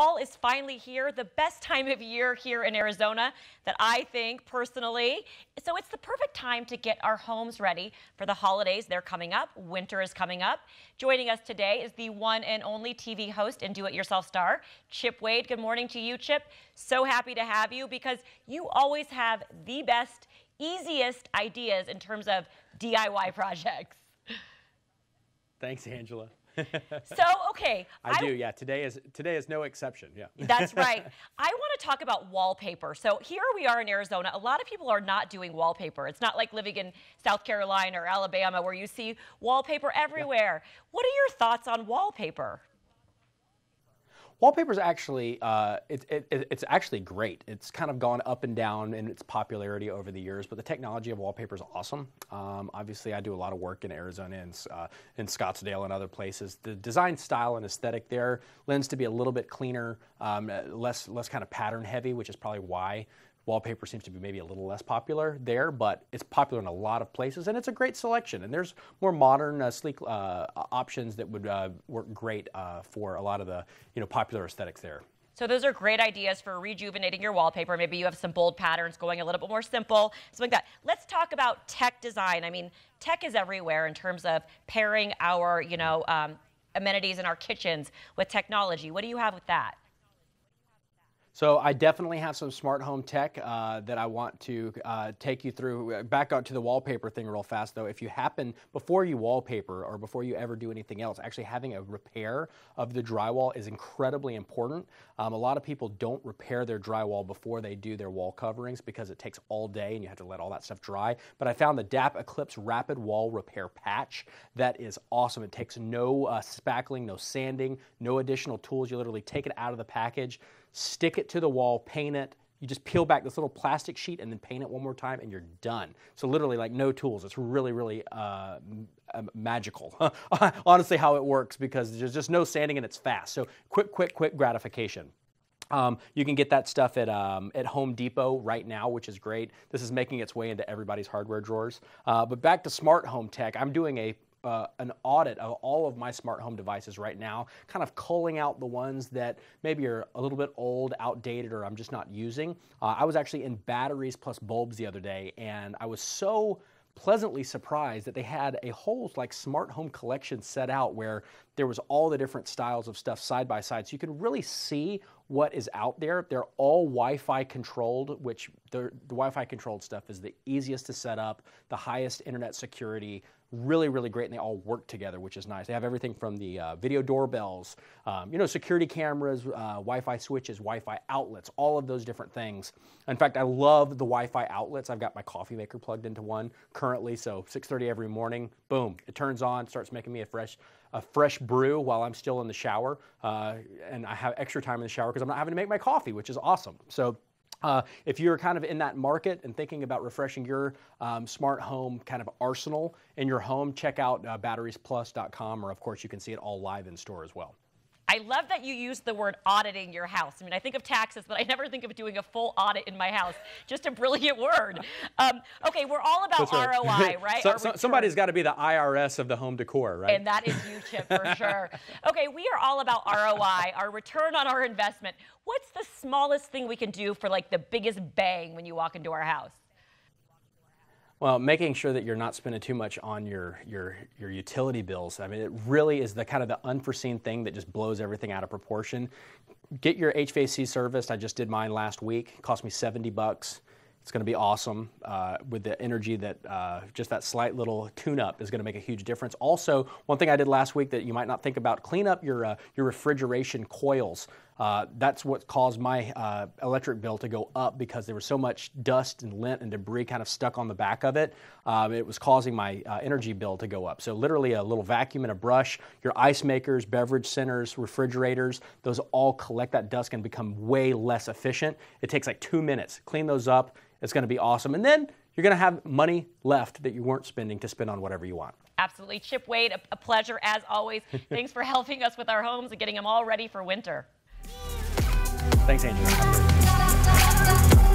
fall is finally here, the best time of year here in Arizona that I think personally. So it's the perfect time to get our homes ready for the holidays. They're coming up. Winter is coming up. Joining us today is the one and only TV host and do-it-yourself star, Chip Wade. Good morning to you, Chip. So happy to have you because you always have the best, easiest ideas in terms of DIY projects. Thanks, Angela. so okay, I, I, do. Yeah, today is today is no exception. Yeah, that's right. I want to talk about wallpaper. So here we are in Arizona. A lot of people are not doing wallpaper. It's not like living in South Carolina or Alabama where you see wallpaper everywhere. Yeah. What are your thoughts on wallpaper? Wallpaper is actually uh, it, it, it's actually great. It's kind of gone up and down in its popularity over the years, but the technology of wallpaper is awesome. Um, obviously, I do a lot of work in Arizona and uh, in Scottsdale and other places. The design style and aesthetic there lends to be a little bit cleaner, um, less less kind of pattern heavy, which is probably why Wallpaper seems to be maybe a little less popular there, but it's popular in a lot of places, and it's a great selection. And there's more modern, uh, sleek uh, options that would uh, work great uh, for a lot of the you know popular aesthetics there. So those are great ideas for rejuvenating your wallpaper. Maybe you have some bold patterns going a little bit more simple, something like that. Let's talk about tech design. I mean, tech is everywhere in terms of pairing our, you know, um, amenities in our kitchens with technology. What do you have with that? So I definitely have some smart home tech uh, that I want to uh, take you through. Uh, back out to the wallpaper thing real fast though. If you happen, before you wallpaper or before you ever do anything else, actually having a repair of the drywall is incredibly important. Um, a lot of people don't repair their drywall before they do their wall coverings because it takes all day and you have to let all that stuff dry. But I found the DAP Eclipse Rapid Wall Repair Patch. That is awesome. It takes no uh, spackling, no sanding, no additional tools. You literally take it out of the package stick it to the wall, paint it. You just peel back this little plastic sheet and then paint it one more time and you're done. So literally like no tools. It's really, really uh, magical. Honestly how it works because there's just no sanding and it's fast. So quick, quick, quick gratification. Um, you can get that stuff at, um, at Home Depot right now, which is great. This is making its way into everybody's hardware drawers. Uh, but back to smart home tech, I'm doing a uh, an audit of all of my smart home devices right now, kind of culling out the ones that maybe are a little bit old, outdated, or I'm just not using. Uh, I was actually in batteries plus bulbs the other day, and I was so pleasantly surprised that they had a whole like smart home collection set out where there was all the different styles of stuff side by side so you can really see what is out there they're all wi-fi controlled which the wi-fi controlled stuff is the easiest to set up the highest internet security really, really great, and they all work together, which is nice. They have everything from the uh, video doorbells, um, you know, security cameras, uh, Wi-Fi switches, Wi-Fi outlets, all of those different things. In fact, I love the Wi-Fi outlets. I've got my coffee maker plugged into one currently, so 6:30 every morning, boom, it turns on, starts making me a fresh a fresh brew while I'm still in the shower, uh, and I have extra time in the shower because I'm not having to make my coffee, which is awesome. So uh, if you're kind of in that market and thinking about refreshing your um, smart home kind of arsenal in your home, check out uh, batteriesplus.com, or of course, you can see it all live in store as well. I love that you use the word auditing your house. I mean, I think of taxes, but I never think of doing a full audit in my house. Just a brilliant word. Um, okay, we're all about right. ROI, right? so, so, somebody's got to be the IRS of the home decor, right? And that is you, Chip, for sure. Okay, we are all about ROI, our return on our investment. What's the smallest thing we can do for like the biggest bang when you walk into our house? Well, making sure that you're not spending too much on your, your, your utility bills. I mean, it really is the kind of the unforeseen thing that just blows everything out of proportion. Get your HVAC serviced. I just did mine last week. It cost me 70 bucks. It's going to be awesome uh, with the energy that uh, just that slight little tune-up is going to make a huge difference. Also, one thing I did last week that you might not think about: clean up your uh, your refrigeration coils. Uh, that's what caused my uh, electric bill to go up because there was so much dust and lint and debris kind of stuck on the back of it. Um, it was causing my uh, energy bill to go up. So literally a little vacuum and a brush. Your ice makers, beverage centers, refrigerators, those all collect that dust and become way less efficient. It takes like two minutes. Clean those up. It's going to be awesome. And then you're going to have money left that you weren't spending to spend on whatever you want. Absolutely. Chip Wade, a, a pleasure as always. Thanks for helping us with our homes and getting them all ready for winter. Thanks, Andrew.